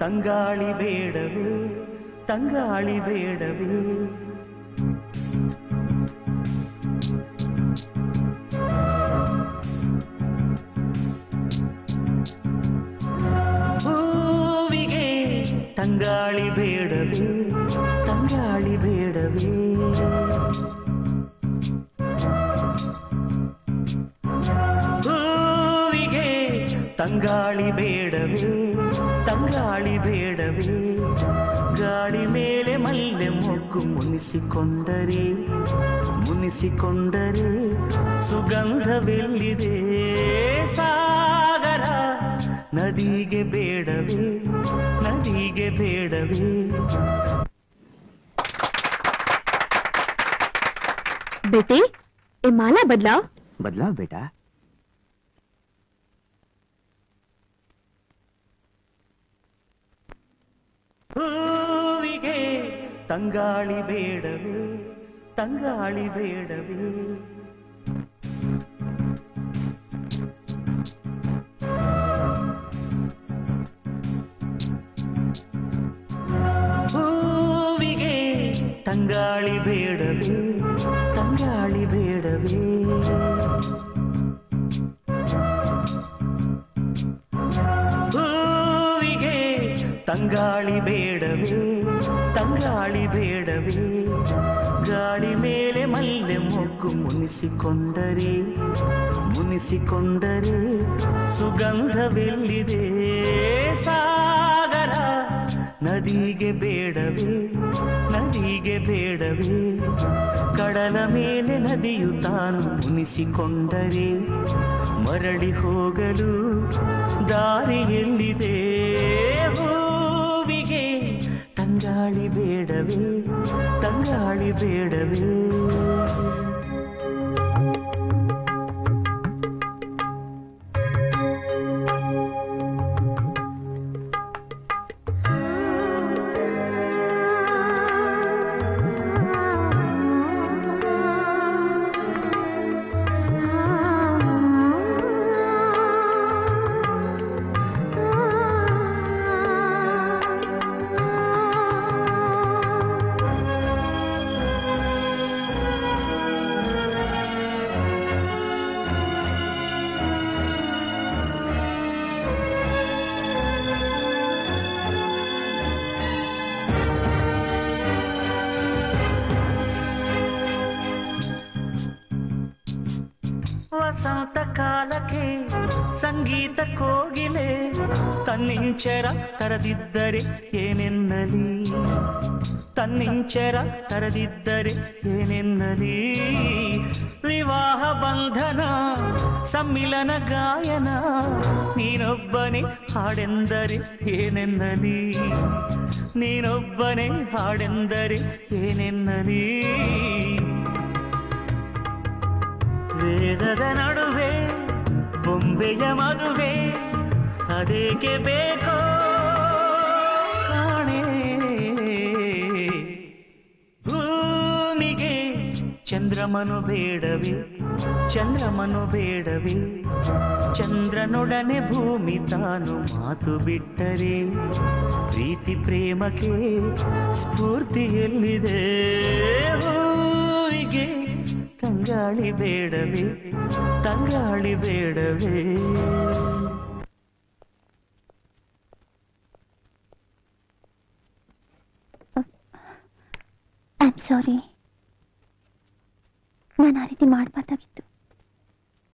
ತಂಗಾಳಿ ಬೇಡವೇ ತಂಗಾಳಿ ಬೇಡವೇ ಹೂವಿಗೆ ತಂಗಾಳಿ ತಂಗಾಳಿ ಬೇಡವೇ ತಂಗಾಳಿ ಬೇಡವೇ ಗಾಳಿ ಮೇಲೆ ಮಲ್ಲೆ ಮೊಗ್ಗು ಮುನಿಸಿಕೊಂಡರೆ ಮುನಿಸಿಕೊಂಡರೆ ಸುಗಂಧವೆಲ್ಲಿದೆ ಸಾಗರ ನದಿಗೆ ಬೇಡವೇ ನದಿಗೆ ಬೇಡವೇ बेटे ये माला बदलाओ बदलाव बेटा ಹೂವಿಗೆ ತಂಗಾಳಿ ಬೇಡವೇ ತಂಗಾಳಿ ಬೇಡವೇ ಹೂವಿಗೆ ತಂಗಾಳಿ ಬೇಡವೇ ತಂಗಾಳಿ ಬೇಡವೇ ತಂಗಾಳಿ ಬೇಡವೇ ತಂಗಾಳಿ ಬೇಡವೇ. ಗಾಳಿ ಮೇಲೆ ಮಲ್ಲೆ ಮೊಗ್ಗು ಮುನಿಸಿಕೊಂಡರೆ ಮುನಿಸಿಕೊಂಡರೆ ಸುಗಂಧವೆಲ್ಲಿದೆ? ಸಾಗರ, ನದಿಗೆ ಬೇಡವೇ ನದಿಗೆ ಬೇಡವೇ. ಕಡಲ ಮೇಲೆ ನದಿಯು ತಾನು ಮುನಿಸಿಕೊಂಡರೆ, ಮರಳಿ ಹೋಗಲು ದಾರಿ ಬೇಡವೇ ವಸಂತ ಕಾಲಕ್ಕೆ ಸಂಗೀತ ಕೋಗಿಲೆ ತನ್ನಿಂಚರ ತರದಿದ್ದರೆ ಏನೆನ್ನಲಿ? ತನ್ನಿಂಚರ ತರದಿದ್ದರೆ ಏನೆನ್ನಲಿ? ವಿವಾಹ ಬಂಧನ, ಸಮ್ಮಿಲನ ಗಾಯನ, ನೀನೊಬ್ಬನೇ ಹಾಡೆಂದರೆ ಏನೆನ್ನಲಿ? ನೀನೊಬ್ಬನೇ ಹಾಡೆಂದರೆ ಏನೆನ್ನಲಿ? ವೇದದ ನಡುವೆ, ಬೊಂಬೆಯ ಮದುವೆ ಅದೇಕೆ ಬೇಕೋ ಕಾಣೆ. ಭೂಮಿಗೆ ಚಂದ್ರಮನು ಬೇಡವಿ ಚಂದ್ರಮನು ಬೇಡವಿ. ಚಂದ್ರನೊಡನೆ ಭೂಮಿ ತಾನು ಮಾತು ಬಿಟ್ಟರೆ, ಪ್ರೀತಿ ಪ್ರೇಮಕ್ಕೆ ಸ್ಫೂರ್ತಿಯಲ್ಲಿದೆ. ಹೂವಿಗೆ ತಂಗಾಳಿ ಬೇಡವೇ ತಂಗಾಳಿ ಬೇಡವೇ ಸಾರಿ ನಾನು ಆ ರೀತಿ ಮಾಡಬಾರ್ದಾಗಿತ್ತು.